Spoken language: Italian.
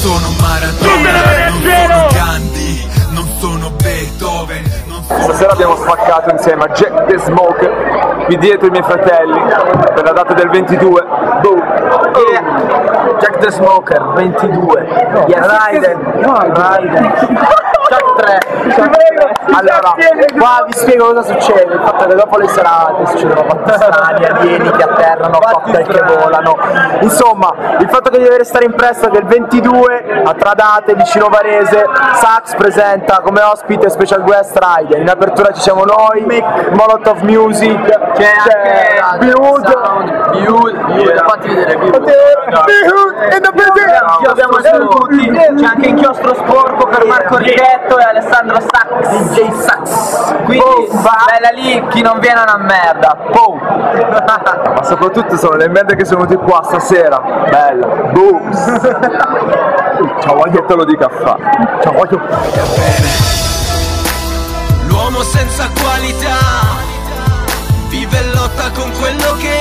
sono Maradona, non sono Gandhi, non sono Beethoven, non sono... Stasera abbiamo spaccato insieme a Jack the Smoker, qui dietro i miei fratelli, per la data del 22. Boom! Jack the Smoker 22 yes. Raiden Raiden. Jack 3 allora qua vi spiego cosa succede. Il fatto che dopo le serate succedono fatti strani alieni che atterrano cocktail che volano. Insomma il fatto che di dover stare impresso è che il 22 a Tradate vicino Varese Sax presenta come ospite special guest Raiden in apertura ci siamo noi Molotov Music c'è anche Blood Viud, fatti vedere Viud. abbiamo tutti, c'è anche inchiostro sporco per Marco Righetto e Alessandro Sax, DJ Sax. Quindi bella lì, chi non viene è una merda. Boom. Ma soprattutto sono le merda che sono venute qua stasera. Bella. Boom! Ciao voglio di caffè. Ciao voglio. L'uomo senza qualità vive e lotta con quello che